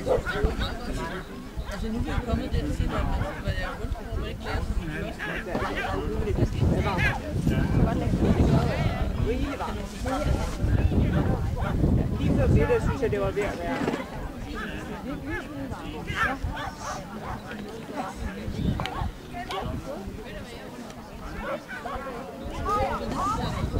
Altså nu er vi kommet den til, at man skal være rundt, hvor man ikke lærer som en første. Det var. Lige før det, der synes jeg, det var ved at være. Ja.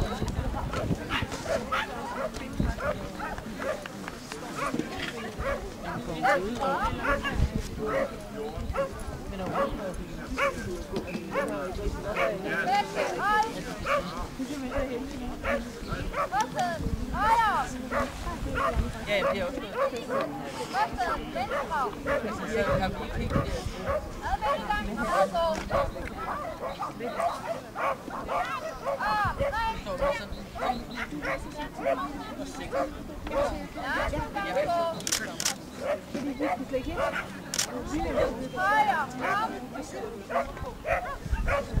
Higher, up.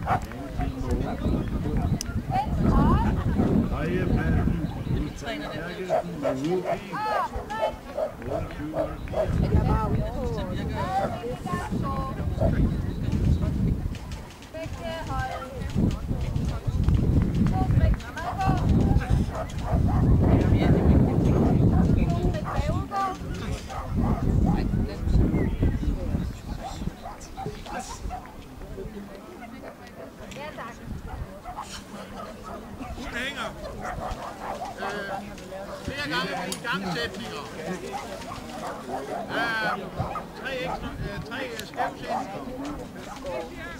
Hun hænger øh, flere gange i gangsætninger. Øh, tre ekstra, øh, tre skævsætninger.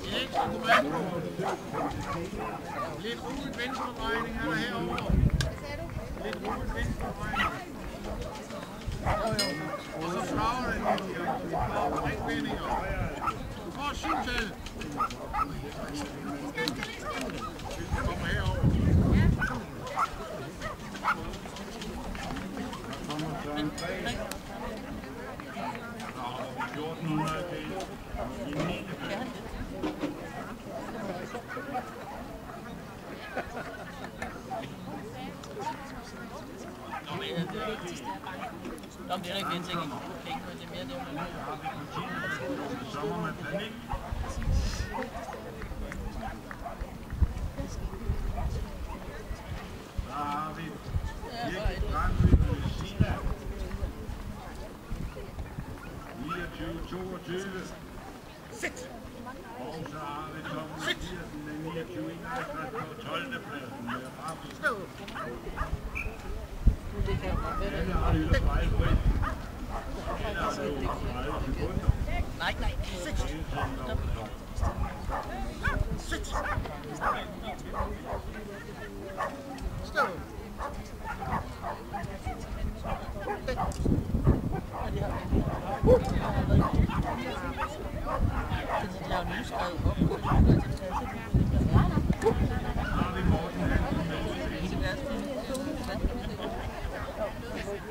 En ekstra kommando. Lidt roligt venstredrejning er der herovre. Lidt roligt venstredrejning. Og så flager den i ringvendinger. Du får syvtal. Kommer herover. Dan zin in zingen. Kijk wat je meer doet. Samen met Henning. 29-22. Og så har vi Tom Mathiasen med 29-51 på 12. pladsen med Rappel. Stå! Alle har lidt fejlfrit. Alle har blevet 30 sekunder. Nej, nej. Sit! Sit! tiden Stå.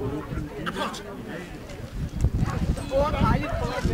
er en åben indlæg i dag. Hvor for at